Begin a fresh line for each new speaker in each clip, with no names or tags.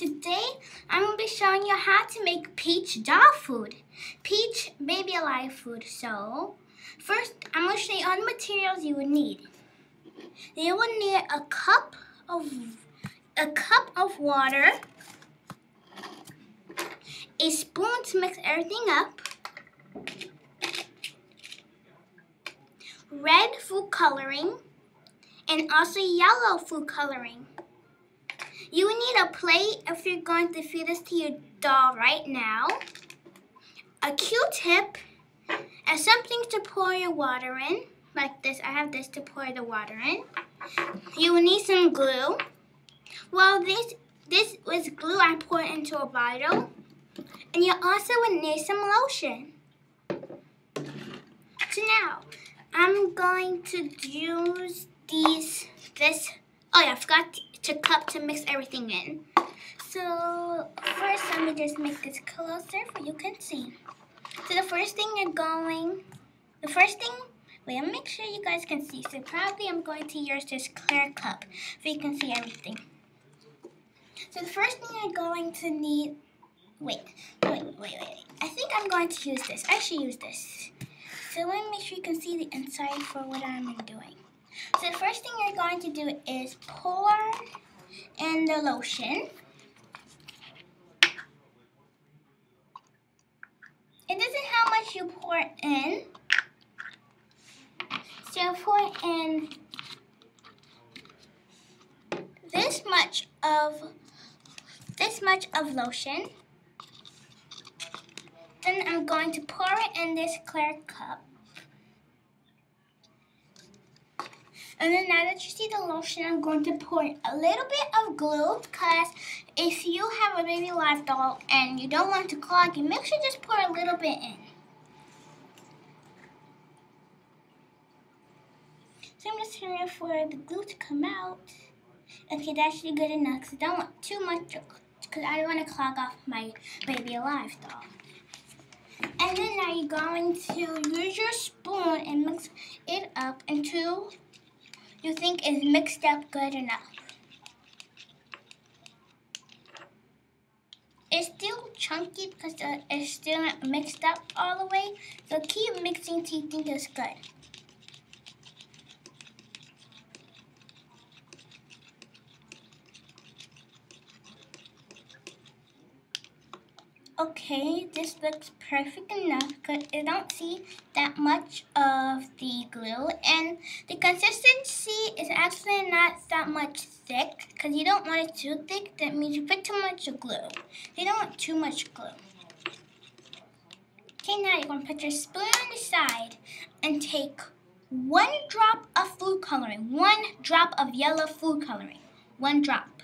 today I'm going to be showing you how to make peach doll food. Peach baby alive food. So, first I'm going to show you all the materials you would need. You will need a cup of a cup of water, a spoon to mix everything up, red food coloring, and also yellow food coloring. You need a plate if you're going to feed this to your doll right now, a Q-tip, and something to pour your water in, like this. I have this to pour the water in. You will need some glue. Well, this this was glue I poured into a bottle. And you also would need some lotion. So now, I'm going to use these, this, oh yeah, I forgot to cup to mix everything in. So first let me just make this closer so you can see. So the first thing you're going, the first thing, wait, I'm make sure you guys can see. So probably I'm going to use this clear cup so you can see everything. So the first thing you're going to need, wait, wait, wait, wait. I think I'm going to use this. I should use this. So let me make sure you can see the inside for what I'm doing. So the first thing you're going to do is pour in the lotion. It doesn't how much you pour in. So pour in this much of this much of lotion. Then I'm going to pour it in this clear cup. And then now that you see the lotion, I'm going to pour a little bit of glue because if you have a baby live doll and you don't want to clog it, make sure you just pour a little bit in. So I'm just here for the glue to come out. Okay, that should be good enough because I don't want too much because I don't want to clog off my baby alive doll. And then now you're going to use your spoon and mix it up into you think is mixed up good enough. It's still chunky because it's still not mixed up all the way. So keep mixing till you think it's good. Okay, this looks perfect enough because I don't see that much of the glue. And the consistency is actually not that much thick because you don't want it too thick. That means you put too much glue. You don't want too much glue. Okay, now you're going to put your spoon on the side and take one drop of food coloring. One drop of yellow food coloring. One drop.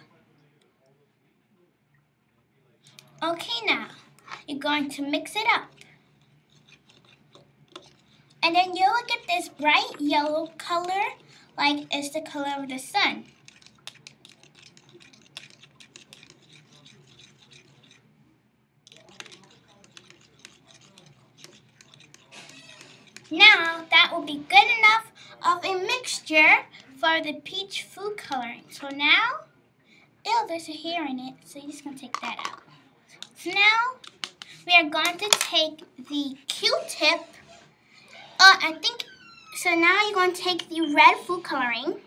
Okay, now you're going to mix it up. And then you'll get this bright yellow color like it's the color of the sun. Now that will be good enough of a mixture for the peach food coloring. So now, ew, there's a hair in it, so you're just gonna take that out. So now we are going to take the Q-tip. Uh, I think, so now you're going to take the red food coloring.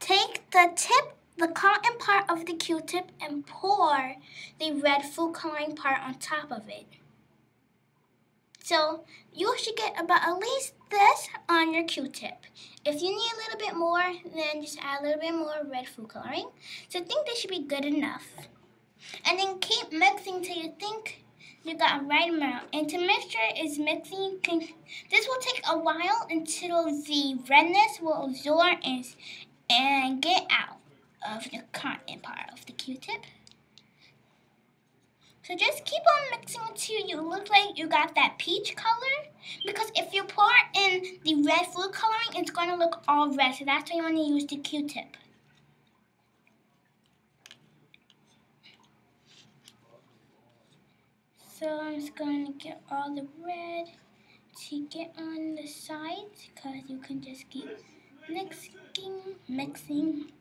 Take the tip, the cotton part of the Q-tip and pour the red food coloring part on top of it. So you should get about at least this on your Q-tip. If you need a little bit more, then just add a little bit more red food coloring. So I think this should be good enough. And then keep mixing till you think you got a right amount. And to make sure it's mixing, this will take a while until the redness will absorb and, and get out of the cotton part of the Q-tip. So just keep on mixing until you look like you got that peach color. Because if you pour in the red food coloring, it's going to look all red. So that's why you want to use the Q-tip. So I'm just going to get all the red to get on the sides because you can just keep mixing, mixing.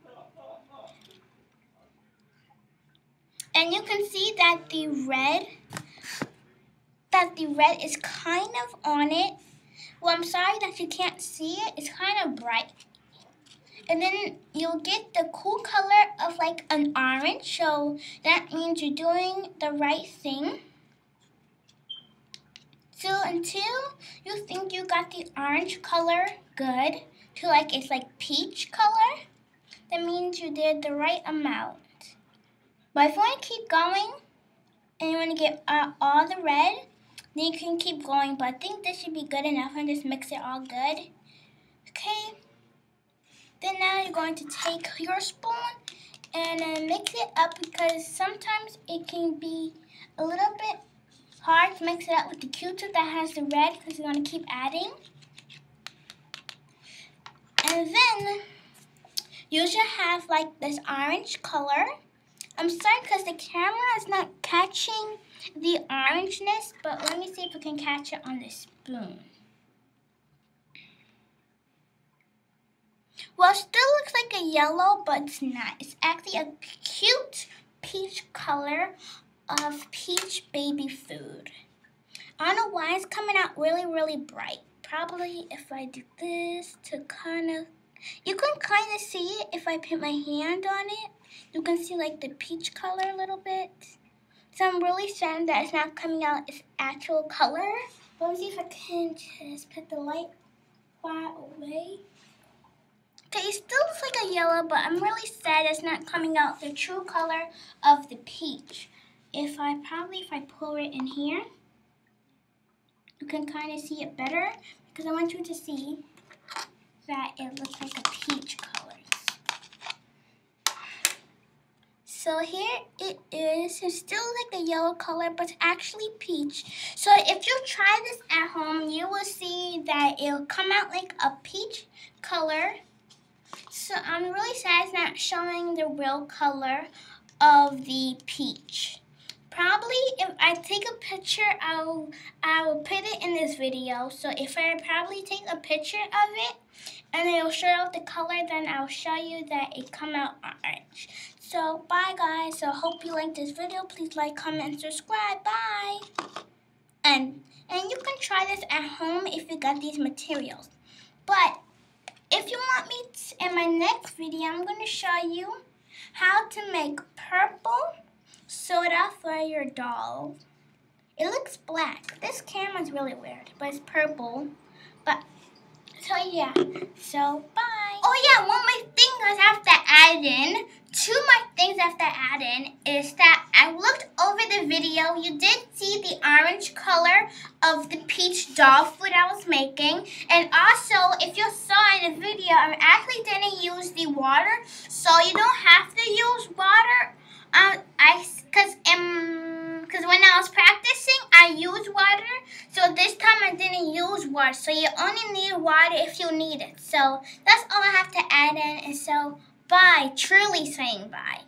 And you can see that the red, that the red is kind of on it. Well, I'm sorry that you can't see it. It's kind of bright. And then you'll get the cool color of like an orange. So that means you're doing the right thing. So until you think you got the orange color good to like it's like peach color, that means you did the right amount. But if you want to keep going and you want to get uh, all the red, then you can keep going. But I think this should be good enough and just mix it all good. Okay. Then now you're going to take your spoon and uh, mix it up because sometimes it can be a little bit hard to mix it up with the Q-tip that has the red because you're going to keep adding. And then you should have like this orange color. I'm sorry because the camera is not catching the orangeness, but let me see if we can catch it on the spoon. Well, it still looks like a yellow, but it's not. It's actually a cute peach color of peach baby food. I don't know why it's coming out really, really bright. Probably if I do this to kind of, you can kind of see it if I put my hand on it. You can see like the peach color a little bit. So I'm really sad that it's not coming out its actual color. Let me see if I can just put the light far away. Okay, it still looks like a yellow, but I'm really sad it's not coming out the true color of the peach. If I, probably if I pour it in here, you can kind of see it better because I want you to see that it looks like a peach color. So here it is. It's still like a yellow color, but it's actually peach. So if you try this at home, you will see that it'll come out like a peach color. So I'm really sad it's not showing the real color of the peach. Probably if I take a picture, I'll, I will put it in this video. So if I probably take a picture of it and it'll show out the color, then I'll show you that it come out orange. So bye guys. So hope you like this video. Please like, comment, and subscribe. Bye. And, and you can try this at home if you got these materials. But if you want me to, in my next video, I'm going to show you how to make purple for your doll. It looks black. This camera is really weird, but it's purple. But, so yeah. So, bye. Oh yeah, one more thing I have to add in. Two more things I have to add in is that I looked over the video. You did see the orange color of the peach doll food I was making. And also, if you saw in the video, I actually didn't use the water. So you don't have to use water. Um, I because um, cause when I was practicing, I used water. So this time I didn't use water. So you only need water if you need it. So that's all I have to add in. And so bye, truly saying bye.